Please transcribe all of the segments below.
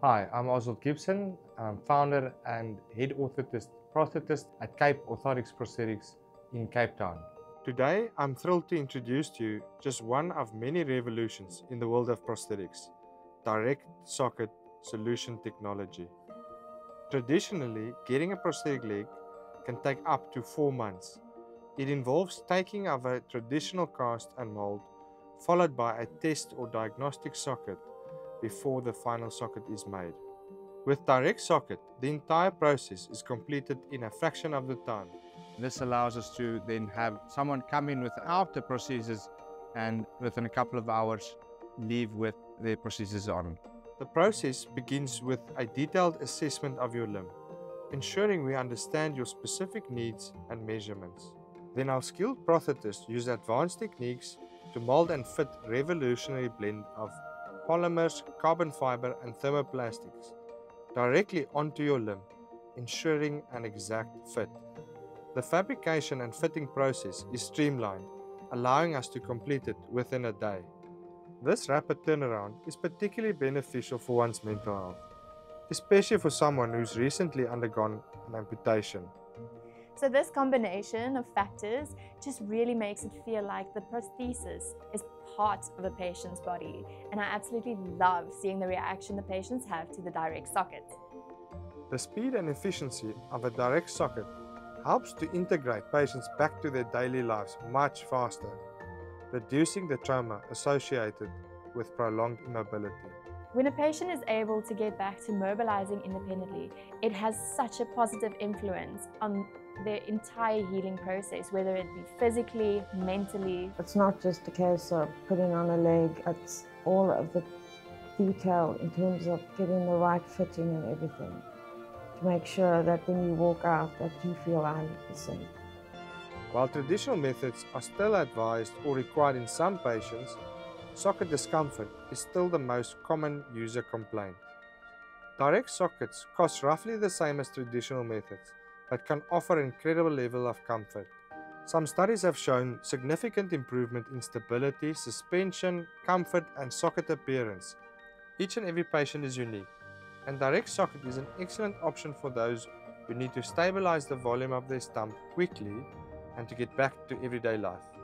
Hi, I'm Oswald Gibson. I'm founder and head orthotist prosthetist at Cape Orthotics Prosthetics in Cape Town. Today, I'm thrilled to introduce to you just one of many revolutions in the world of prosthetics, direct socket solution technology. Traditionally, getting a prosthetic leg can take up to four months. It involves taking of a traditional cast and mold, followed by a test or diagnostic socket before the final socket is made. With direct socket, the entire process is completed in a fraction of the time. This allows us to then have someone come in without the prostheses and within a couple of hours leave with their prostheses on. The process begins with a detailed assessment of your limb, ensuring we understand your specific needs and measurements. Then our skilled prosthetists use advanced techniques to mold and fit revolutionary blend of polymers, carbon fiber and thermoplastics directly onto your limb, ensuring an exact fit. The fabrication and fitting process is streamlined, allowing us to complete it within a day. This rapid turnaround is particularly beneficial for one's mental health, especially for someone who's recently undergone an amputation. So this combination of factors just really makes it feel like the prosthesis is part of a patient's body. And I absolutely love seeing the reaction the patients have to the direct socket. The speed and efficiency of a direct socket helps to integrate patients back to their daily lives much faster, reducing the trauma associated with prolonged immobility. When a patient is able to get back to mobilizing independently, it has such a positive influence on their entire healing process, whether it be physically, mentally. It's not just a case of putting on a leg, it's all of the detail in terms of getting the right fitting and everything to make sure that when you walk out that you feel 100%. While traditional methods are still advised or required in some patients, socket discomfort is still the most common user complaint. Direct sockets cost roughly the same as traditional methods, but can offer an incredible level of comfort. Some studies have shown significant improvement in stability, suspension, comfort and socket appearance. Each and every patient is unique, and direct socket is an excellent option for those who need to stabilize the volume of their stump quickly and to get back to everyday life.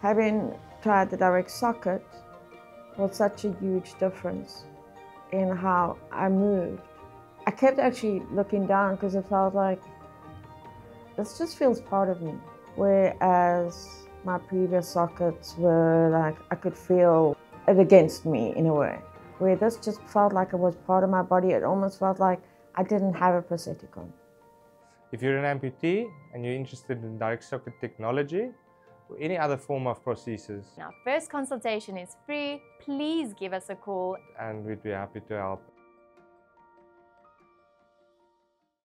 Having tried the direct socket was such a huge difference in how I moved. I kept actually looking down because it felt like this just feels part of me. Whereas my previous sockets were like I could feel it against me in a way. Where this just felt like it was part of my body. It almost felt like I didn't have a prosthetic on. If you're an amputee and you're interested in direct socket technology, or any other form of prosthesis. Our first consultation is free. Please give us a call. And we'd be happy to help.